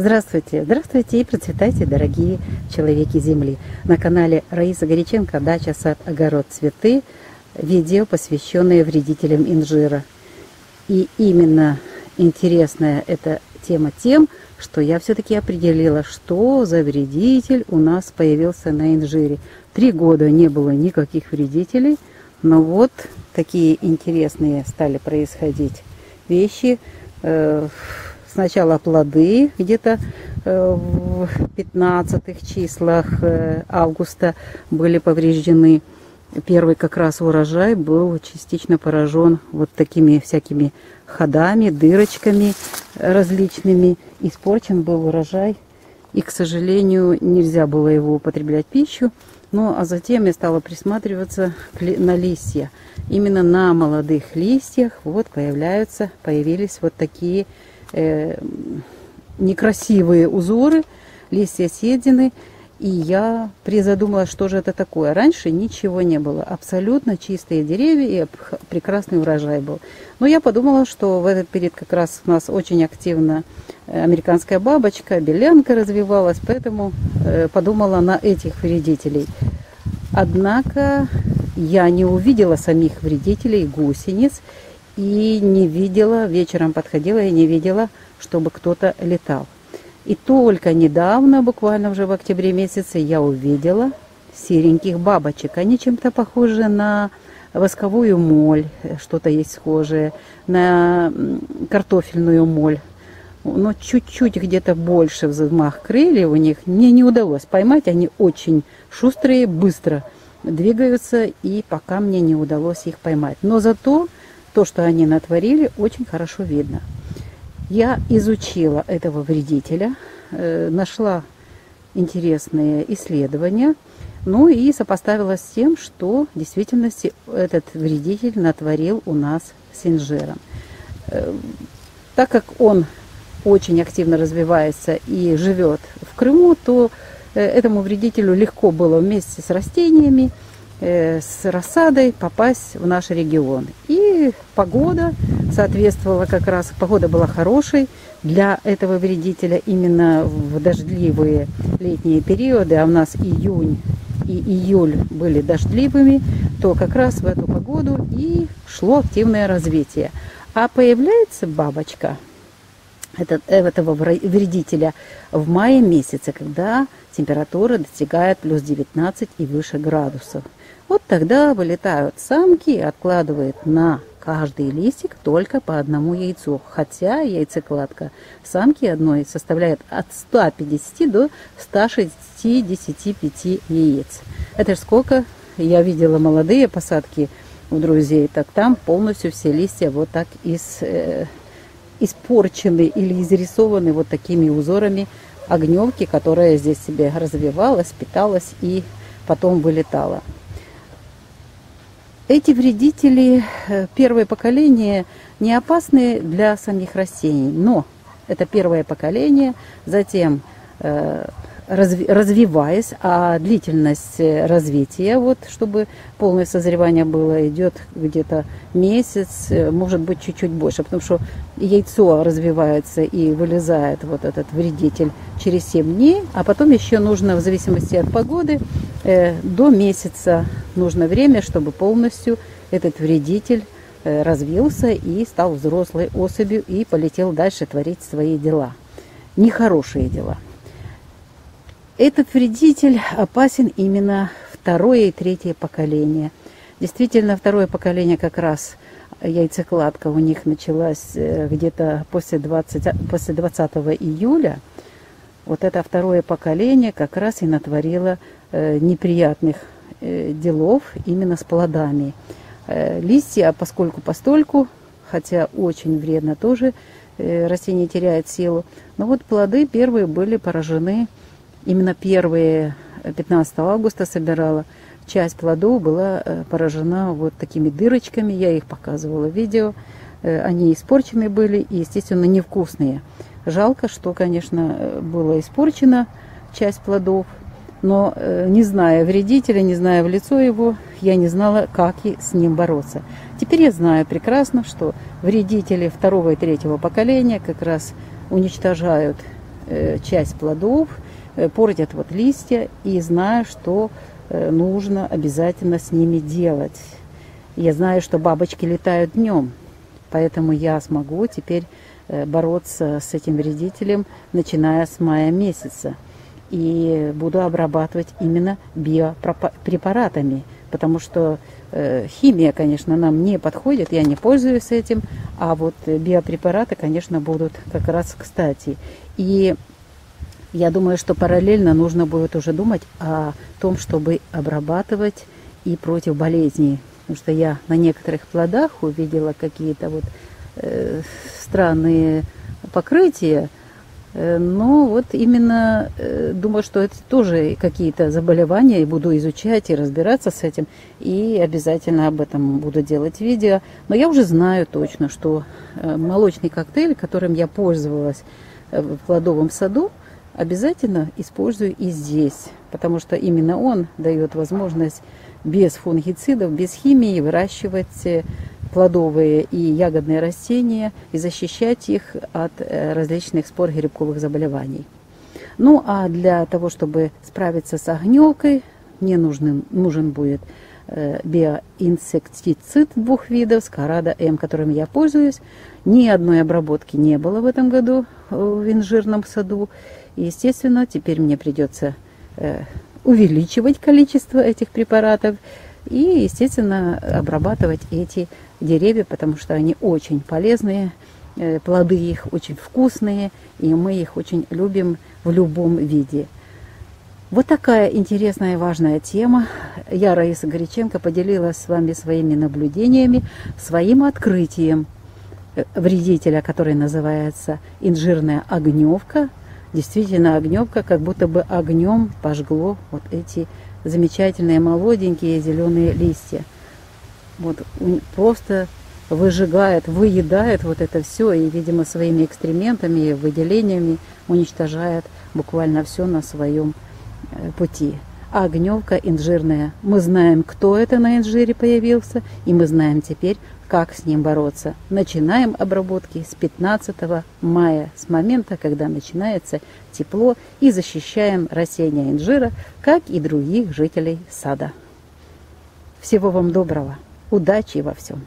Здравствуйте, здравствуйте и процветайте, дорогие человеки Земли. На канале Раиса Горяченко «Дача, сад, огород, цветы» видео, посвященное вредителям инжира. И именно интересная эта тема тем, что я все-таки определила, что за вредитель у нас появился на инжире. Три года не было никаких вредителей, но вот такие интересные стали происходить вещи. Сначала плоды где-то э, в 15 числах э, августа были повреждены. Первый как раз урожай был частично поражен вот такими всякими ходами, дырочками различными. Испорчен был урожай. И, к сожалению, нельзя было его употреблять пищу. Ну, а затем я стала присматриваться на листья. Именно на молодых листьях вот появляются, появились вот такие э, некрасивые узоры, листья съедены. И я призадумалась, что же это такое. Раньше ничего не было. Абсолютно чистые деревья и прекрасный урожай был. Но я подумала, что в этот период как раз у нас очень активно э, американская бабочка, белянка развивалась. Поэтому э, подумала на этих вредителей. Однако я не увидела самих вредителей гусениц и не видела, вечером подходила и не видела, чтобы кто-то летал. И только недавно, буквально уже в октябре месяце, я увидела сереньких бабочек. Они чем-то похожи на восковую моль, что-то есть схожее, на картофельную моль. Но чуть-чуть где-то больше взмах крыльев у них мне не удалось поймать. Они очень шустрые, быстро двигаются, и пока мне не удалось их поймать. Но зато то, что они натворили, очень хорошо видно. Я изучила этого вредителя, э, нашла интересные исследования, ну и сопоставила с тем, что в действительности этот вредитель натворил у нас с инжиром. Э, так как он очень активно развивается и живет в Крыму, то э, этому вредителю легко было вместе с растениями с рассадой попасть в наш регион. И погода соответствовала как раз, погода была хорошей для этого вредителя именно в дождливые летние периоды, а у нас июнь и июль были дождливыми, то как раз в эту погоду и шло активное развитие. А появляется бабочка этого вредителя в мае месяце, когда температура достигает плюс 19 и выше градусов. Вот тогда вылетают самки и откладывают на каждый листик только по одному яйцу. Хотя яйцекладка самки одной составляет от 150 до 165 яиц. Это ж сколько я видела молодые посадки у друзей, так там полностью все листья вот так из, э, испорчены или изрисованы вот такими узорами огневки, которая здесь себе развивалась, питалась и потом вылетала. Эти вредители, э, первое поколение, не опасны для самих растений, но это первое поколение, затем э, развиваясь, а длительность э, развития, вот, чтобы полное созревание было, идет где-то месяц, может быть чуть-чуть больше, потому что яйцо развивается и вылезает вот этот вредитель через 7 дней, а потом еще нужно, в зависимости от погоды, до месяца нужно время, чтобы полностью этот вредитель развился и стал взрослой особью и полетел дальше творить свои дела. Нехорошие дела. Этот вредитель опасен именно второе и третье поколение. Действительно, второе поколение как раз яйцекладка у них началась э, где-то после 20, после 20 июля. Вот это второе поколение как раз и натворило э, неприятных э, делов именно с плодами. Листья, поскольку постольку, хотя очень вредно тоже, растение теряет силу. Но вот плоды первые были поражены Именно первые 15 э, августа собирала. Часть плодов была э, поражена вот такими дырочками. Я их показывала в видео. Э, они испорчены были и, естественно, невкусные. Жалко, что, конечно, было испорчено часть плодов. Но не зная вредителя, не зная в лицо его, я не знала, как и с ним бороться. Теперь я знаю прекрасно, что вредители второго и третьего поколения как раз уничтожают э, часть плодов, э, портят вот листья, и знаю, что э, нужно обязательно с ними делать. Я знаю, что бабочки летают днем, поэтому я смогу теперь бороться с этим вредителем, начиная с мая месяца. И буду обрабатывать именно биопрепаратами, потому что э, химия, конечно, нам не подходит, я не пользуюсь этим, а вот биопрепараты, конечно, будут как раз кстати. И я думаю, что параллельно нужно будет уже думать о том, чтобы обрабатывать и против болезней. Потому что я на некоторых плодах увидела какие-то вот э, странные покрытия, Э, но вот именно э, думаю, что это тоже какие-то заболевания, и буду изучать и разбираться с этим, и обязательно об этом буду делать видео. Но я уже знаю точно, что э, молочный коктейль, которым я пользовалась в плодовом саду, обязательно использую и здесь, потому что именно он дает возможность без фунгицидов, без химии выращивать плодовые и ягодные растения и защищать их от э, различных спор грибковых заболеваний. Ну а для того, чтобы справиться с огневкой, мне нужен, нужен будет э, биоинсектицид двух видов, Скарада М, которым я пользуюсь. Ни одной обработки не было в этом году в инжирном саду. И, естественно, теперь мне придется э, увеличивать количество этих препаратов и, естественно, обрабатывать эти деревья, потому что они очень полезные, э, плоды их очень вкусные, и мы их очень любим в любом виде. Вот такая интересная и важная тема. Я, Раиса Горяченко, поделилась с вами своими наблюдениями, своим открытием э, вредителя, который называется инжирная огневка. Действительно, огневка, как будто бы огнем пожгло вот эти замечательные молоденькие зеленые листья вот просто выжигает, выедает вот это все и, видимо, своими экстрементами, выделениями уничтожает буквально все на своем э, пути. Огневка инжирная. Мы знаем, кто это на инжире появился, и мы знаем теперь, как с ним бороться. Начинаем обработки с 15 мая, с момента, когда начинается тепло, и защищаем растения инжира, как и других жителей сада. Всего вам доброго! Удачи во всем!